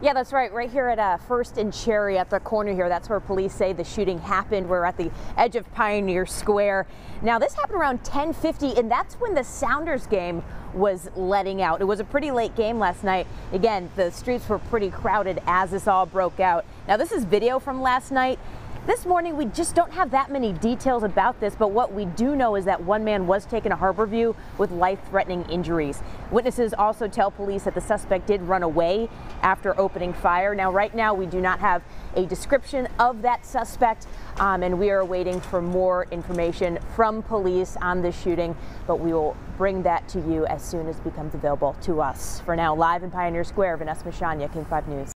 Yeah, that's right. Right here at uh, First and Cherry at the corner here, that's where police say the shooting happened. We're at the edge of Pioneer Square. Now, this happened around 10:50, and that's when the Sounders game was letting out. It was a pretty late game last night. Again, the streets were pretty crowded as this all broke out. Now, this is video from last night. This morning, we just don't have that many details about this, but what we do know is that one man was taken to Harborview with life-threatening injuries. Witnesses also tell police that the suspect did run away after opening fire. Now, right now, we do not have a description of that suspect, um, and we are waiting for more information from police on this shooting, but we will bring that to you as soon as it becomes available to us. For now, live in Pioneer Square, Vanessa Misciagna, King 5 News.